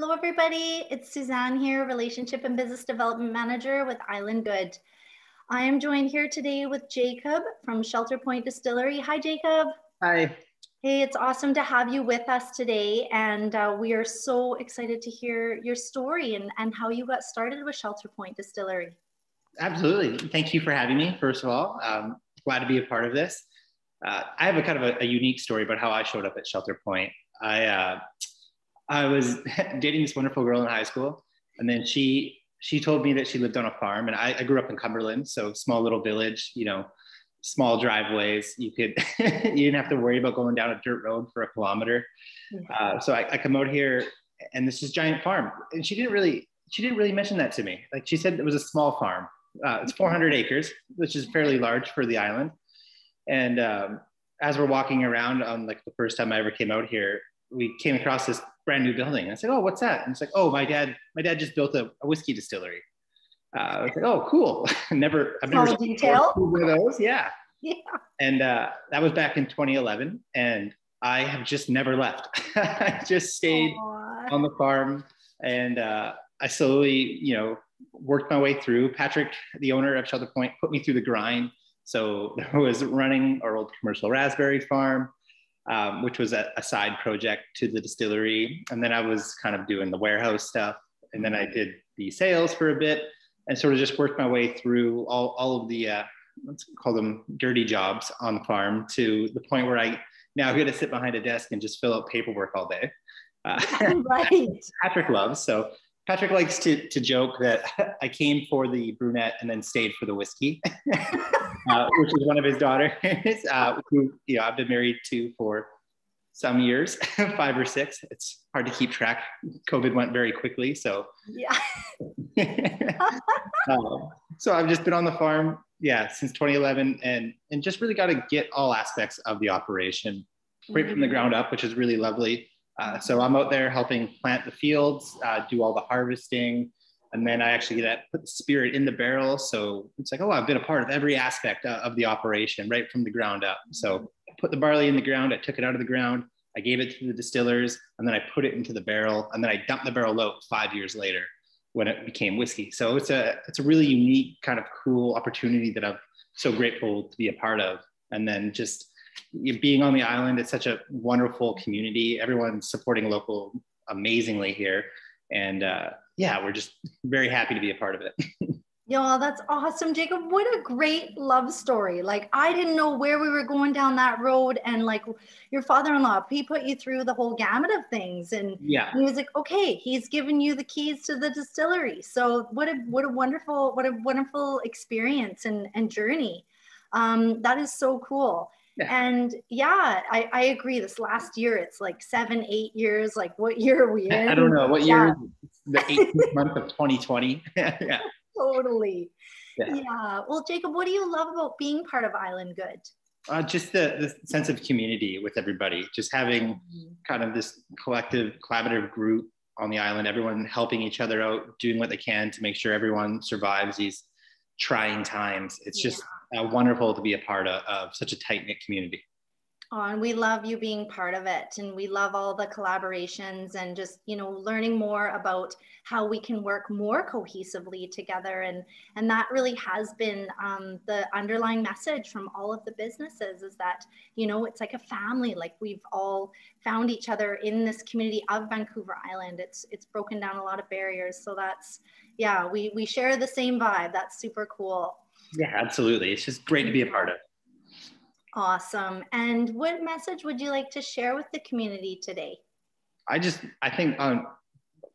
Hello, everybody. It's Suzanne here, Relationship and Business Development Manager with Island Good. I am joined here today with Jacob from Shelter Point Distillery. Hi, Jacob. Hi. Hey, it's awesome to have you with us today. And uh, we are so excited to hear your story and, and how you got started with Shelter Point Distillery. Absolutely. Thank you for having me, first of all. Um, glad to be a part of this. Uh, I have a kind of a, a, unique story about how I showed up at Shelter Point. I, uh, I was dating this wonderful girl in high school, and then she she told me that she lived on a farm, and I, I grew up in Cumberland, so small little village, you know, small driveways. You could you didn't have to worry about going down a dirt road for a kilometer. Uh, so I, I come out here, and this is giant farm, and she didn't really she didn't really mention that to me. Like she said, it was a small farm. Uh, it's 400 acres, which is fairly large for the island. And um, as we're walking around on like the first time I ever came out here, we came across this brand new building. And I said, "Oh, what's that?" And it's like, "Oh, my dad, my dad just built a, a whiskey distillery." Uh, I was like, "Oh, cool." never, I've never seen detail. one of those. Yeah. Yeah. And uh, that was back in 2011, and I have just never left. I just stayed Aww. on the farm, and uh, I slowly, you know, worked my way through. Patrick, the owner of Shelter Point, put me through the grind. So I was running our old commercial raspberry farm um, which was a, a, side project to the distillery. And then I was kind of doing the warehouse stuff. And then I did the sales for a bit and sort of just worked my way through all, all of the, uh, let's call them dirty jobs on the farm to the point where I now get to sit behind a desk and just fill out paperwork all day. Uh, right. Patrick loves. So Patrick likes to, to joke that I came for the brunette and then stayed for the whiskey. Uh, which is one of his daughters, uh, who you know I've been married to for some years, five or six. It's hard to keep track. COVID went very quickly, so yeah. um, so I've just been on the farm, yeah, since 2011, and and just really got to get all aspects of the operation right mm-hmm. from the mm-hmm. ground up, which is really lovely. Uh, so I'm out there helping plant the fields, uh, do all the harvesting, and then I actually get to put the spirit in the barrel. So it's like, oh, I've been a part of every aspect of the operation right from the ground up. So I put the barley in the ground, I took it out of the ground, I gave it to the distillers, and then I put it into the barrel, and then I dumped the barrel out five years later when it became whiskey. So it's a it's a really unique kind of cool opportunity that I'm so grateful to be a part of. And then just being on the island, it's such a wonderful community. Everyone's supporting local amazingly here, and uh, yeah, we're just very happy to be a part of it. Yo, that's awesome, Jacob. What a great love story. Like, I didn't know where we were going down that road. And like your father in law, he put you through the whole gamut of things. And yeah, he was like, okay, he's given you the keys to the distillery. So what a what a wonderful, what a wonderful experience and, and journey. Um, that is so cool. And yeah, I, I agree. This last year, it's like seven, eight years. Like, what year are we in? I don't know. What year? The 18th month of 2020. yeah. Totally. Yeah. yeah. Well, Jacob, what do you love about being part of Island Good? Uh, just the, the sense of community with everybody, just having mm-hmm. kind of this collective, collaborative group on the island, everyone helping each other out, doing what they can to make sure everyone survives these trying times. It's just uh, wonderful to be a part of, of such a tight knit community. Oh, and we love you being part of it. And we love all the collaborations and just, you know, learning more about how we can work more cohesively together. And, and that really has been um, the underlying message from all of the businesses is that, you know, it's like a family, like we've all found each other in this community of Vancouver Island. It's, it's broken down a lot of barriers. So that's, yeah, we, we share the same vibe. That's super cool. Yeah, absolutely. It's just great to be a part of. Awesome. And what message would you like to share with the community today? I just, I think on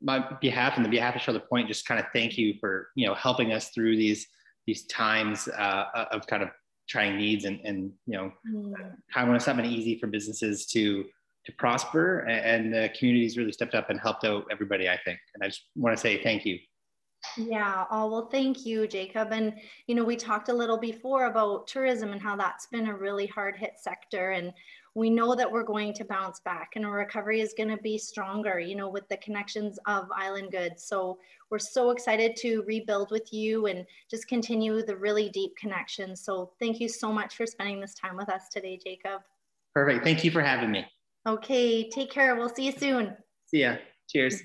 my behalf and the behalf of Shelter Point, just kind of thank you for, you know, helping us through these, these times uh, of kind of trying needs and, and you know, mm. time when it's not been easy for businesses to, to prosper and the community's really stepped up and helped out everybody, I think. And I just want to say thank you. Yeah. Oh, well, thank you, Jacob. And, you know, we talked a little before about tourism and how that's been a really hard hit sector. And we know that we're going to bounce back and our recovery is going to be stronger, you know, with the connections of Island Goods. So we're so excited to rebuild with you and just continue the really deep connection. So thank you so much for spending this time with us today, Jacob. Perfect. Thank you for having me. Okay. Take care. We'll see you soon. See ya. Cheers.